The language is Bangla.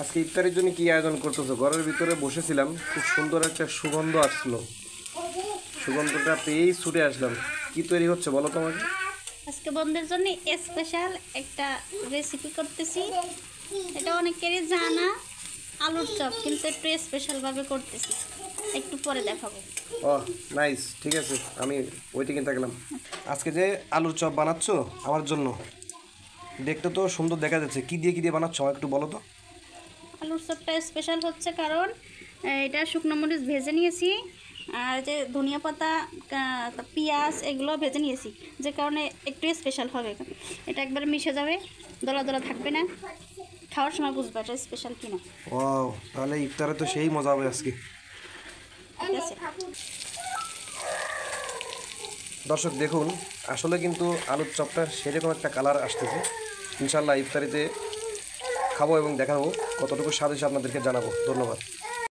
আজকে ইফতারের জন্য কি আয়োজন করতেছো? ঘরের ভিতরে বসেছিলাম খুব সুন্দর একটা সুগন্ধ আসলো। সুগন্ধটা পেয়েই ছুটে আসলাম। কি তৈরি হচ্ছে বলো তো আমাকে? আজকে বন্ধুদের জন্য স্পেশাল একটা রেসিপি করতেছি। এটা অনেকেরই জানা আলুর চপ কিন্তু একটু স্পেশালভাবে করতেছি। একটু পরে দেখাবো। ও নাইস ঠিক আছে। আমি ওইটিকে থাকলাম আজকে যে আলুর চপ বানাচ্ছ আমার জন্য দেখতে তো সুন্দর দেখা যাচ্ছে। কি দিয়ে কি দিয়ে বানাচ্ছ একটু বলো তো। আলুর চপটা স্পেশাল হচ্ছে কারণ এটা শুকনো মরিচ ভেজে নিয়েছি আর যে ধনিয়া পাতা পেঁয়াজ এগুলো ভেজে নিয়েছি যে কারণে একটু স্পেশাল হবে। এটা একবার মিশে যাবে দলা দলা থাকবে না খাওয়ার সময় বুঝবে এটা স্পেশাল কিনা। ও তাহলে ইফতারে তো সেই মজা হবে আজকে। ঠিক আছে। দর্শক দেখুন আসলে কিন্তু আলুর চপটা সেরকম একটা কালার আসতেছে। ইনশাল্লাহ ইফতারিতে খাব এবং দেখাবো কতটুকু স্বাদ এসে আপনাদেরকে জানাব। ধন্যবাদ।